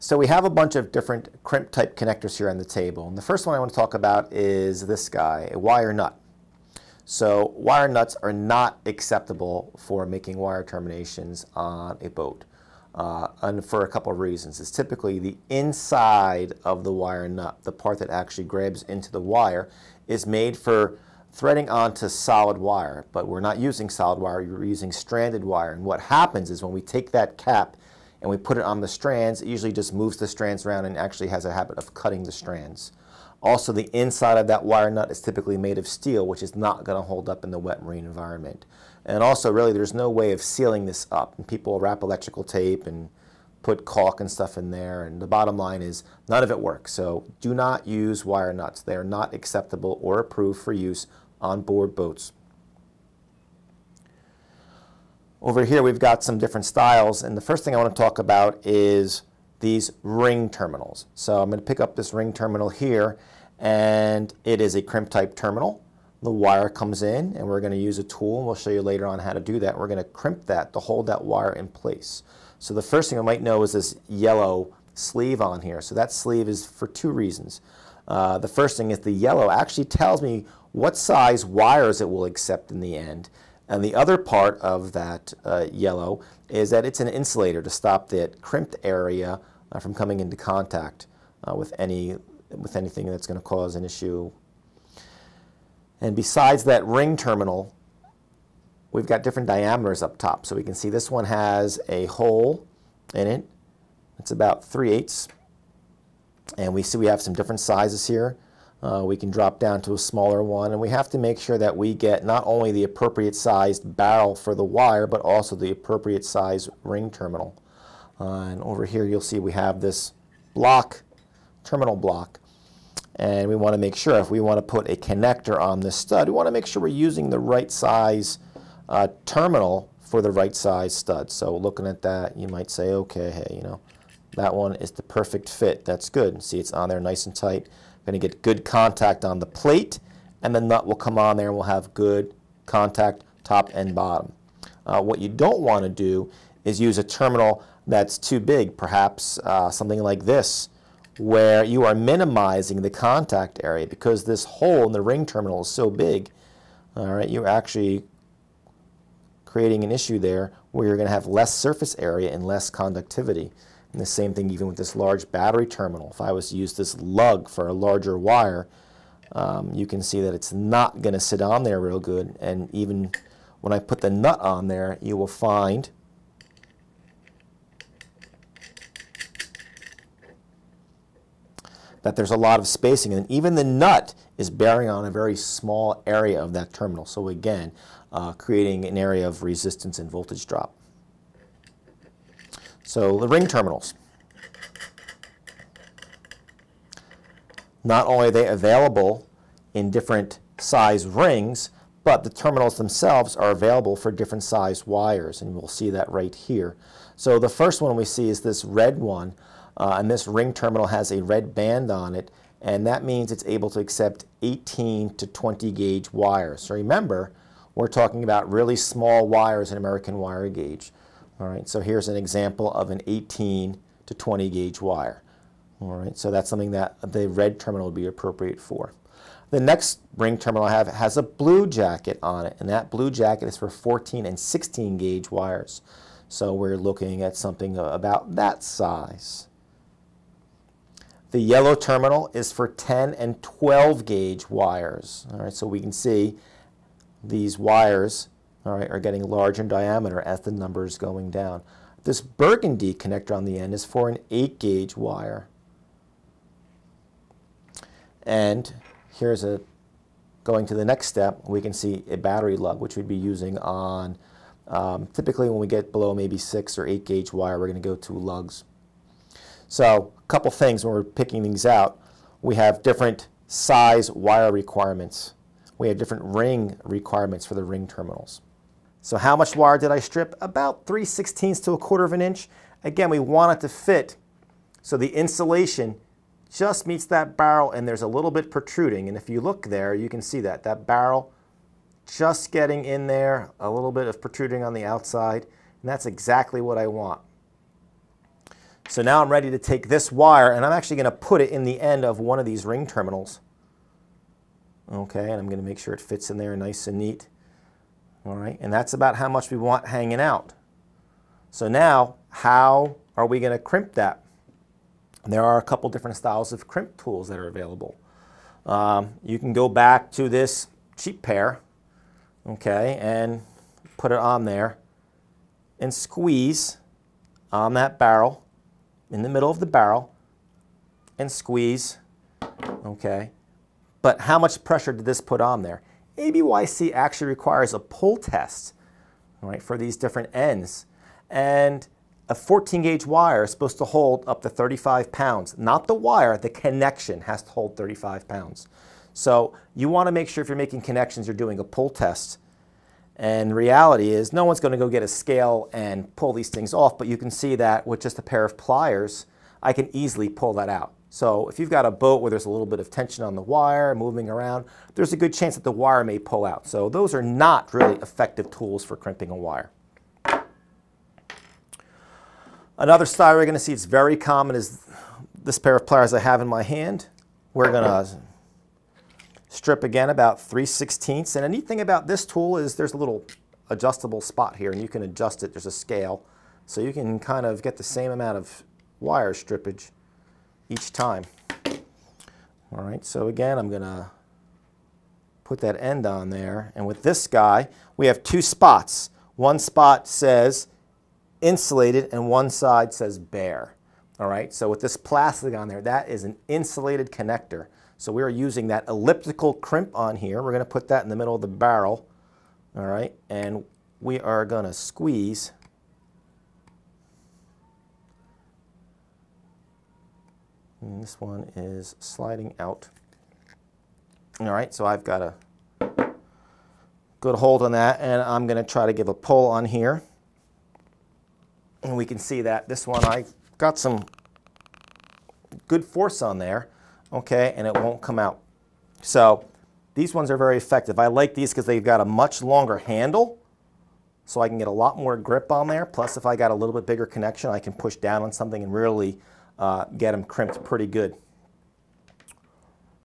So we have a bunch of different crimp type connectors here on the table. And the first one I want to talk about is this guy, a wire nut. So wire nuts are not acceptable for making wire terminations on a boat. Uh, and for a couple of reasons. It's typically the inside of the wire nut, the part that actually grabs into the wire, is made for threading onto solid wire, but we're not using solid wire, we're using stranded wire. And what happens is when we take that cap and we put it on the strands, it usually just moves the strands around and actually has a habit of cutting the strands. Also, the inside of that wire nut is typically made of steel, which is not going to hold up in the wet marine environment. And also, really, there's no way of sealing this up. And people wrap electrical tape and put caulk and stuff in there. And the bottom line is none of it works. So do not use wire nuts. They are not acceptable or approved for use on board boats. Over here we've got some different styles and the first thing I want to talk about is these ring terminals. So I'm going to pick up this ring terminal here and it is a crimp type terminal. The wire comes in and we're going to use a tool and we'll show you later on how to do that. We're going to crimp that to hold that wire in place. So the first thing I might know is this yellow sleeve on here. So that sleeve is for two reasons. Uh, the first thing is the yellow actually tells me what size wires it will accept in the end. And the other part of that uh, yellow is that it's an insulator to stop that crimped area uh, from coming into contact uh, with any with anything that's going to cause an issue. And besides that ring terminal, we've got different diameters up top. So we can see this one has a hole in it. It's about 3 eighths. And we see we have some different sizes here. Uh, we can drop down to a smaller one and we have to make sure that we get not only the appropriate sized barrel for the wire but also the appropriate size ring terminal. Uh, and over here you'll see we have this block, terminal block and we want to make sure if we want to put a connector on this stud we want to make sure we're using the right size uh, terminal for the right size stud. So looking at that you might say okay hey you know that one is the perfect fit that's good see it's on there nice and tight going to get good contact on the plate, and the nut will come on there and we'll have good contact top and bottom. Uh, what you don't want to do is use a terminal that's too big, perhaps uh, something like this, where you are minimizing the contact area because this hole in the ring terminal is so big. All right, you're actually creating an issue there where you're going to have less surface area and less conductivity. And the same thing even with this large battery terminal. If I was to use this lug for a larger wire, um, you can see that it's not going to sit on there real good. And even when I put the nut on there, you will find that there's a lot of spacing. And even the nut is bearing on a very small area of that terminal. So again, uh, creating an area of resistance and voltage drop. So the ring terminals. Not only are they available in different size rings, but the terminals themselves are available for different size wires, and we'll see that right here. So the first one we see is this red one, uh, and this ring terminal has a red band on it, and that means it's able to accept 18 to 20 gauge wires. So remember, we're talking about really small wires in American wire gauge. All right, so here's an example of an 18 to 20 gauge wire. All right, so that's something that the red terminal would be appropriate for. The next ring terminal I have has a blue jacket on it, and that blue jacket is for 14 and 16 gauge wires. So we're looking at something about that size. The yellow terminal is for 10 and 12 gauge wires. All right, so we can see these wires all right, are getting larger in diameter as the number is going down. This burgundy connector on the end is for an 8 gauge wire. And here's a, going to the next step, we can see a battery lug, which we'd be using on, um, typically when we get below maybe 6 or 8 gauge wire, we're going to go to lugs. So a couple things when we're picking these out, we have different size wire requirements. We have different ring requirements for the ring terminals. So how much wire did I strip? About 3 sixteenths to a quarter of an inch. Again, we want it to fit so the insulation just meets that barrel and there's a little bit protruding. And if you look there, you can see that. That barrel just getting in there, a little bit of protruding on the outside. And that's exactly what I want. So now I'm ready to take this wire and I'm actually going to put it in the end of one of these ring terminals. Okay, and I'm going to make sure it fits in there nice and neat. All right, and that's about how much we want hanging out. So now, how are we going to crimp that? There are a couple different styles of crimp tools that are available. Um, you can go back to this cheap pair, okay, and put it on there and squeeze on that barrel, in the middle of the barrel, and squeeze, okay. But how much pressure did this put on there? ABYC actually requires a pull test, right, for these different ends. And a 14 gauge wire is supposed to hold up to 35 pounds. Not the wire, the connection has to hold 35 pounds. So you want to make sure if you're making connections, you're doing a pull test. And reality is no one's going to go get a scale and pull these things off, but you can see that with just a pair of pliers, I can easily pull that out. So if you've got a boat where there's a little bit of tension on the wire moving around, there's a good chance that the wire may pull out. So those are not really effective tools for crimping a wire. Another style we're going to see it's very common is this pair of pliers I have in my hand. We're going to strip again about 3 sixteenths. And a neat thing about this tool is there's a little adjustable spot here and you can adjust it. There's a scale. So you can kind of get the same amount of wire strippage each time. All right, so again, I'm going to put that end on there. And with this guy, we have two spots. One spot says insulated and one side says bare. All right, so with this plastic on there, that is an insulated connector. So we are using that elliptical crimp on here. We're going to put that in the middle of the barrel. All right, and we are going to squeeze. And this one is sliding out. All right, so I've got a good hold on that, and I'm going to try to give a pull on here. And we can see that this one, I got some good force on there, okay, and it won't come out. So these ones are very effective. I like these because they've got a much longer handle, so I can get a lot more grip on there. Plus, if I got a little bit bigger connection, I can push down on something and really uh, get them crimped pretty good.